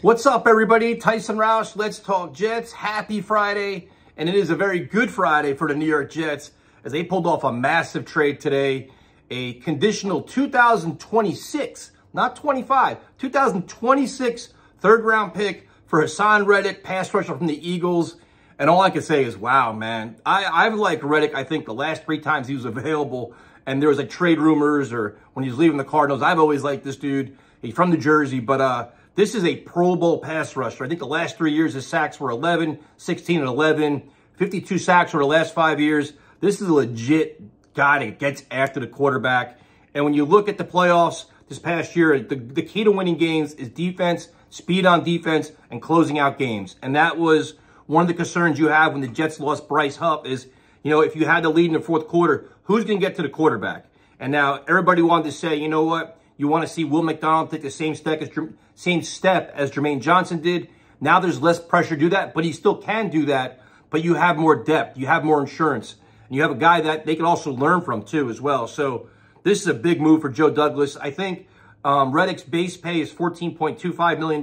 What's up, everybody? Tyson Roush, Let's Talk Jets. Happy Friday. And it is a very good Friday for the New York Jets as they pulled off a massive trade today. A conditional 2026, not 25, 2026 third round pick for Haason Reddick, pass rusher from the Eagles. And all I can say is, wow, man. I, I've liked Reddick, I think, the last three times he was available. And there was like trade rumors or when he was leaving the Cardinals. I've always liked this dude. He's from New Jersey, but uh, this is a Pro Bowl pass rusher. I think the last three years his sacks were 11, 16, and 11. 52 sacks for the last five years. This is a legit guy that gets after the quarterback. And when you look at the playoffs this past year, the, the key to winning games is defense, speed on defense, and closing out games. And that was one of the concerns you have when the Jets lost Bryce Huff is, you know, if you had the lead in the fourth quarter, who's going to get to the quarterback? And now everybody wanted to say, you know what? You want to see Will McDonald take the same step as same step as Jermaine Johnson did. Now there's less pressure to do that, but he still can do that. But you have more depth, you have more insurance, and you have a guy that they can also learn from too as well. So this is a big move for Joe Douglas. I think um, Reddick's base pay is $14.25 million,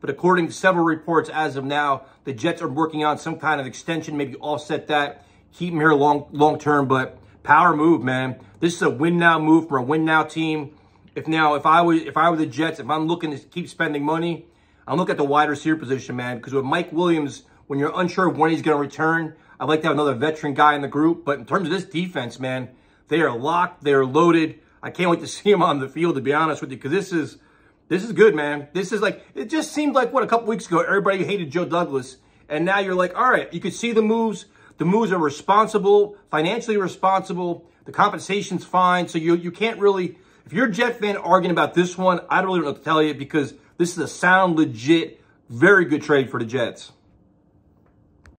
but according to several reports as of now, the Jets are working on some kind of extension, maybe offset that, keep him here long, long term, but power move, man. This is a win now move for a win now team. If now, if I was, if I were the Jets, if I'm looking to keep spending money, I'm looking at the wide receiver position, man, because with Mike Williams, when you're unsure of when he's going to return, I'd like to have another veteran guy in the group. But in terms of this defense, man, they are locked, they are loaded. I can't wait to see him on the field, to be honest with you, because this is this is good, man. This is like, it just seemed like, what, a couple weeks ago, everybody hated Joe Douglas. And now you're like, all right, you could see the moves. The moves are responsible, financially responsible. The compensation's fine. So you, you can't really, if you're a Jet fan arguing about this one, I don't really know what to tell you because this is a sound, legit, very good trade for the Jets.